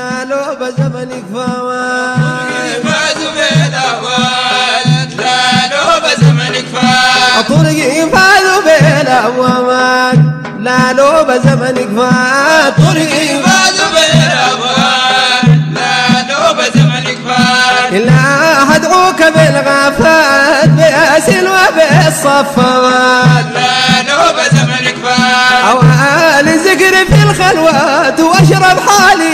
لا لو بزمنك فوات بزمنك فات طرقي فازوا بالاوامات لا لو بزمنك فات طرقي فازوا بالاوان لا لو بزمنك فات إلا أدعوك بالغافات بأسل وبالصفوات. لا لو بزمنك فات أوالي ذكر في الخلوات وأشرب حالي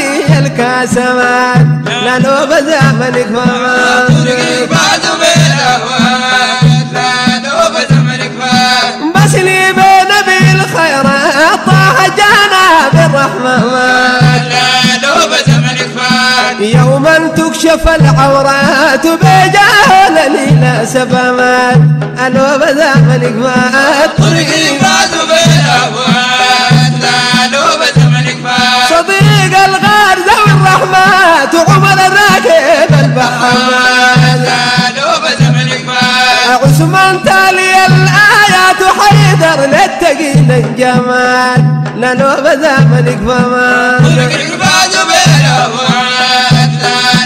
الكاسمات لا نوب زمنك فما طرقي فازوا بالاوان لا لو بزمنك فات بس لي طه جانا لا لو يوما تكشف العورات بجهل لا سبمات أنوب زمنك فات طرقي فازوا بالاوان الآيات حيدر للتقي لا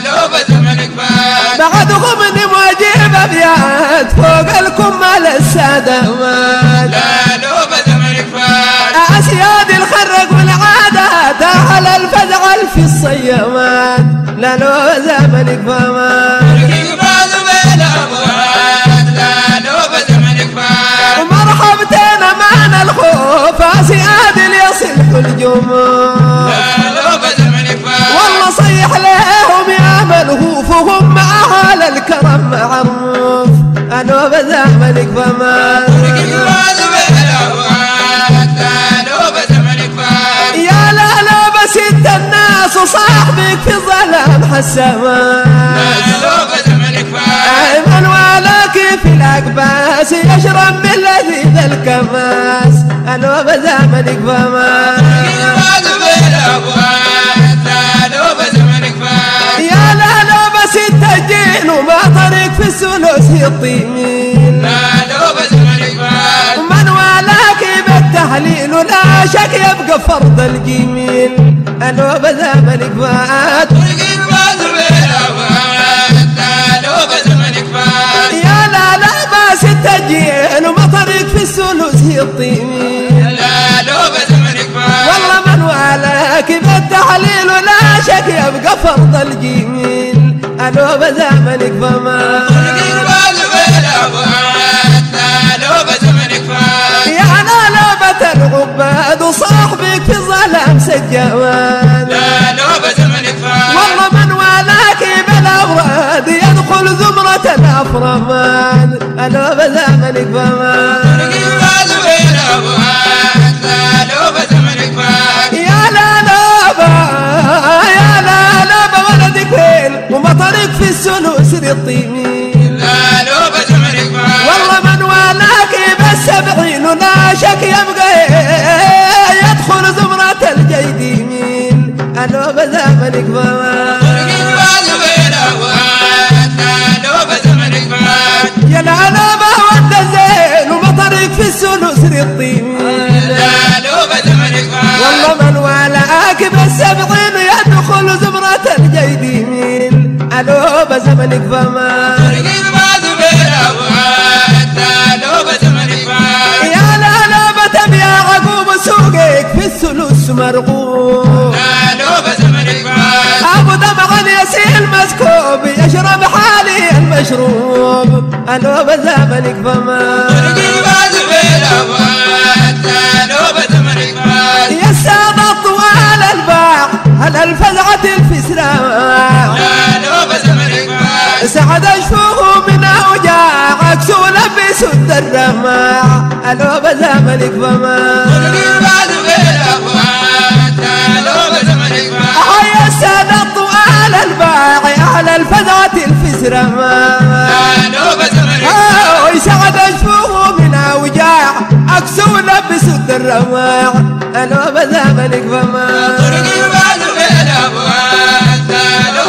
لو بزمنك فات بعدكم اني مجيب أبيات فوق الكمال السادمات لا لو بزمنك فات أسياد الخرق والعادات أهل الفزع في الصيامات لنوب زمنك فما الجموع والله صيح لهم يا ملهوف وهم أهل الكرم معروف. أنا بزمنك فما يا لا لا بس إنت الناس وصاحبك في ظلام فات من والاك في الاكباس يشرب من لذيذ الكماس أنا بزمنك فما في السلوس يطيمين لا لو بزمنك فات من والاك بالتهليل ولا شك يبقى فرض الجميل فات طرقي فازوا بالاوان لا يا لا بس طريق في يطيمين لا لو والله من والاك بالتحليل ولا شك يبقى فرض الجميل أنا بزمنك فما سجوان. لا لو بزمنك فات والله من والاك بالاوراد يدخل زمرة الأفرمان. أنا بزمنك فما طرقي فازوا بالاوان لا لو بزمنك فات يا لا لا يا لا لا ولدك وين ومطرك في السلوس الطيمين يا لا لا ود زين ومطرك في السلوس الطيمين لا لو بزمنك والله من والاك بالسبعين يدخل زمرة الجيدين أنا بزمنك فما يا لا لا بتم يا عقوب سوقك في الثلث مرغوب. المشروب أنا بزمنك فما. طرقي فازوا بالاوان لا لو بزمنك فات يا السادة طوال الباع هل الفزعة الفسراء لا لو بزمنك فات سعد اشفوه من اوجاعك سولب سد الرماع أنا بزمنك فما. بزمنك فات يسعد اشفوه من اوجاع اكسو لبس الرماع أنا بزمنك فما.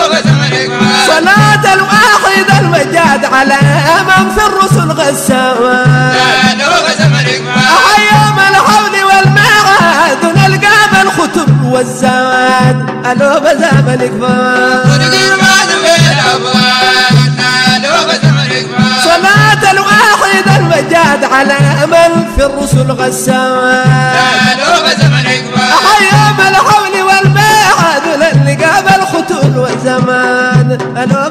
بزمنك صلاة الواحد المجاد على من في الرسل بزمنك فات أيام الحول والمعاد نلقى بالخطب والزمان ألو بزمن كفار المجاد على أمل في الرسل غسان لو بزمن كفار أيام الحول والبيعة ذل اللي قابل ختول والزمان ألو